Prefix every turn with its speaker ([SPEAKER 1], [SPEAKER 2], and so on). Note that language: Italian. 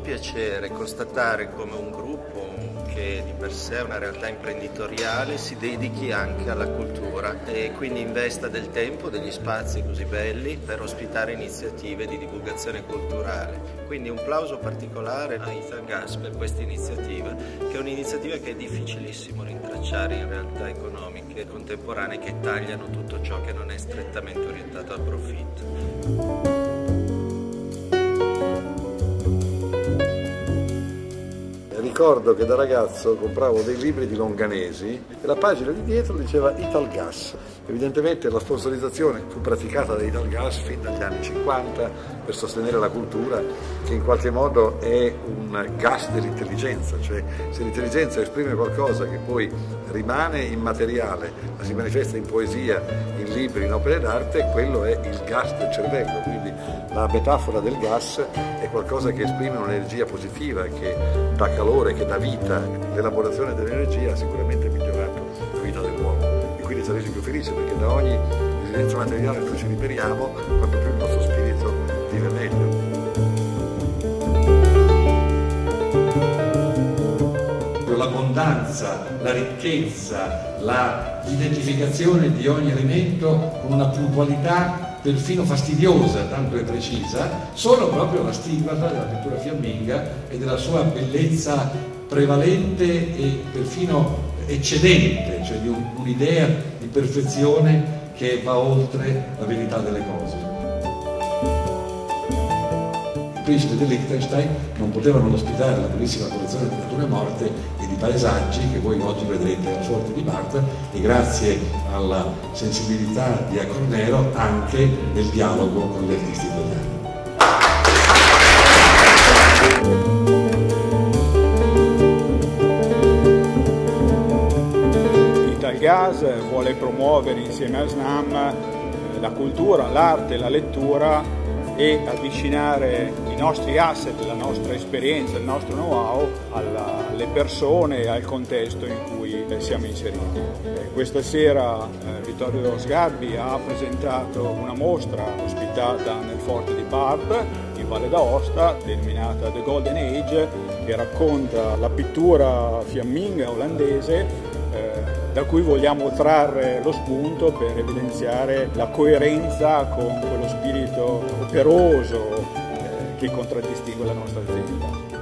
[SPEAKER 1] piacere constatare come un gruppo che di per sé è una realtà imprenditoriale si dedichi anche alla cultura e quindi investa del tempo, degli spazi così belli per ospitare iniziative di divulgazione culturale. Quindi un plauso particolare a Ethan Gas per questa iniziativa, che è un'iniziativa che è difficilissimo rintracciare in realtà economiche contemporanee che tagliano tutto ciò che non è strettamente orientato al profitto.
[SPEAKER 2] Ricordo che da ragazzo compravo dei libri di Longanesi e la pagina di dietro diceva Italgas. Evidentemente la sponsorizzazione fu praticata da Italgas fin dagli anni 50 per sostenere la cultura che in qualche modo è un gas dell'intelligenza, cioè se l'intelligenza esprime qualcosa che poi rimane immateriale ma si manifesta in poesia, in libri, in opere d'arte, quello è il gas del cervello, quindi la metafora del gas è qualcosa che esprime un'energia positiva, che dà calore, che dà vita. L'elaborazione dell'energia ha sicuramente migliorato la vita dell'uomo e quindi sarei più felice perché da ogni esigenza materiale noi ci liberiamo, quanto più il nostro spirito vive meglio.
[SPEAKER 3] l'abbondanza, la ricchezza, l'identificazione di ogni elemento con una puntualità perfino fastidiosa, tanto è precisa, sono proprio la stigmata della pittura fiamminga e della sua bellezza prevalente e perfino eccedente, cioè di un'idea di perfezione che va oltre la verità delle cose principe di Liechtenstein non potevano ospitare la bellissima collezione di nature morte e di paesaggi che voi oggi vedrete alla sorte di Barth e grazie alla sensibilità di Acornero anche nel dialogo con gli artisti italiani.
[SPEAKER 4] Italgas vuole promuovere insieme a SNAM eh, la cultura, l'arte, la lettura e avvicinare i nostri asset, la nostra esperienza, il nostro know-how alle persone e al contesto in cui siamo inseriti. Eh, questa sera eh, Vittorio Sgarbi ha presentato una mostra ospitata nel forte di Bard in Valle d'Aosta denominata The Golden Age che racconta la pittura fiamminga olandese eh, da cui vogliamo trarre lo spunto per evidenziare la coerenza con quello spirito operoso eh, che contraddistingue la nostra azienda.